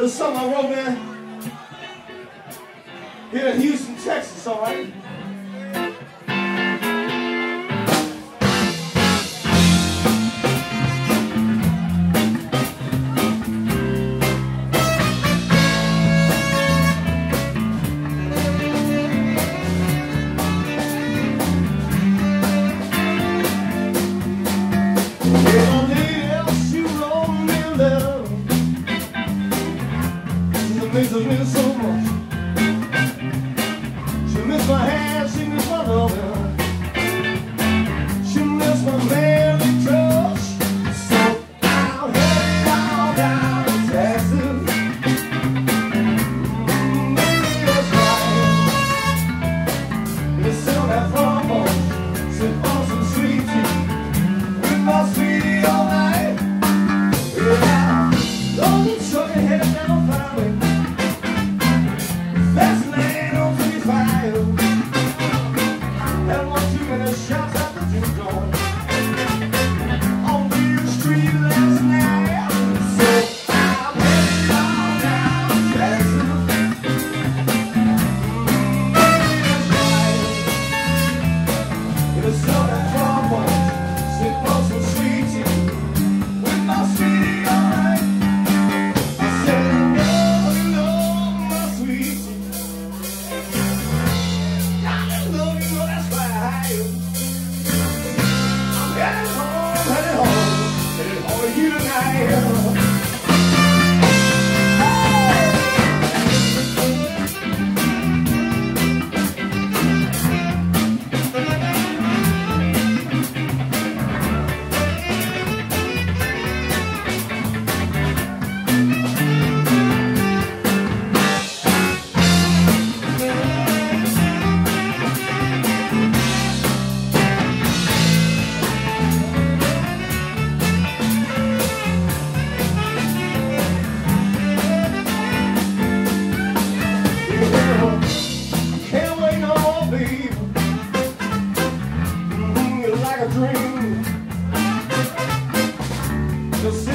This song I wrote, man, here in Houston, Texas, all right? so much. She lifts my hand. you tonight.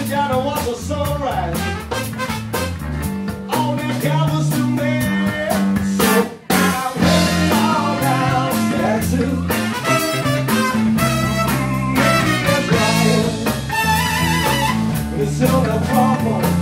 I down and watch the sunrise. All that to me. So I down. Maybe that's right. It's the problem.